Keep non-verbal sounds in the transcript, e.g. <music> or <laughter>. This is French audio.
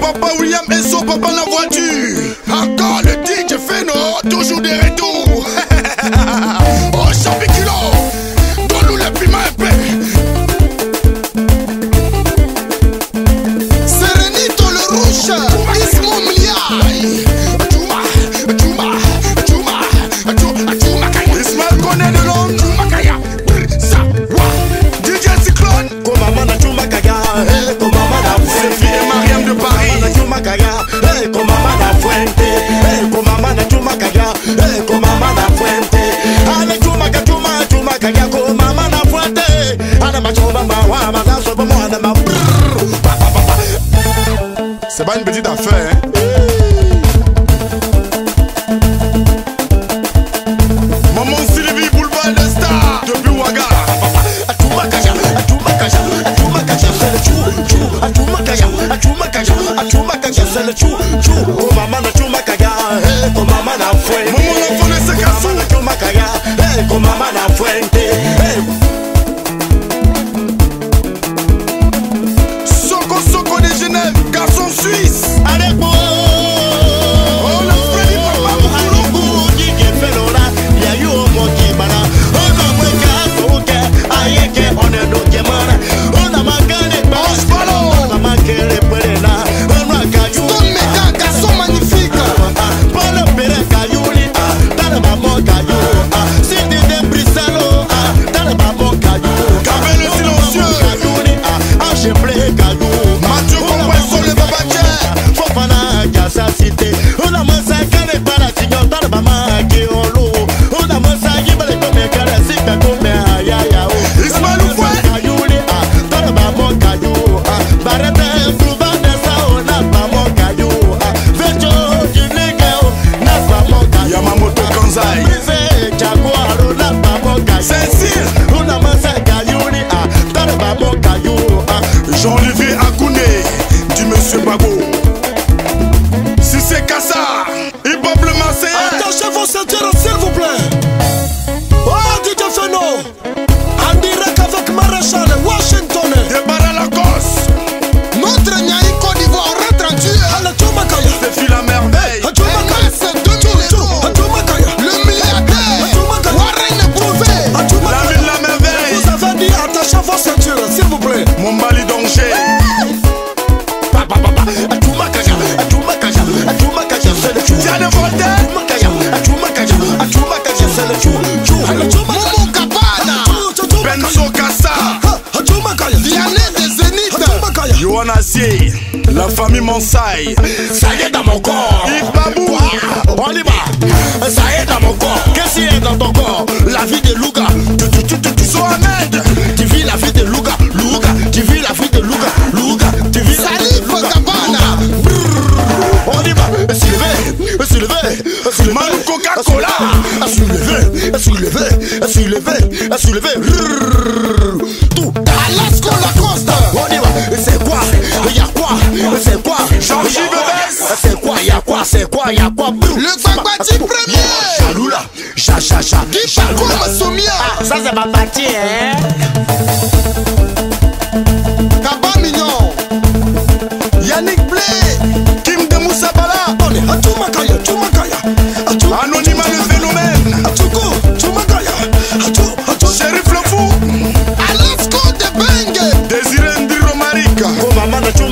papa William et son papa la voiture. Encore le DJ Feno, toujours des retours. <laughs> oh, Champiculot, donne-nous la prime un peu. Serenito le rouge, Ismo Mliaï. chu chu o mama na chuma kaga o mama na fue famille m'ensaille. Ça y est dans mon corps. On y va. Ça y est dans mon corps. Qu'est-ce qui est dans ton corps La vie de Luga. Tu, tu, tu, tu, sois en Tu vis la vie de Luga. Luga. Tu vis la vie de Luga. Luga. Tu vis la vie de On y va. Soulevé, soulevé, soulevé. Manu Coca-Cola. Soulevé, soulevé, soulevé, soulevé. y'a quoi brou Le premier. Jaloula, ja ja ja. Jaloula Masomia ah, Ça c'est ma partie hein. Kabamignon. Yannick Blé. Kim de Moussabala On est à Toumakaya, Toumakaya Anonyme le phénomène. Toumakaya Atou, Atou le fou. Alasco de Bengue. Désiré Ndiro Marika. Komamana Toumakaya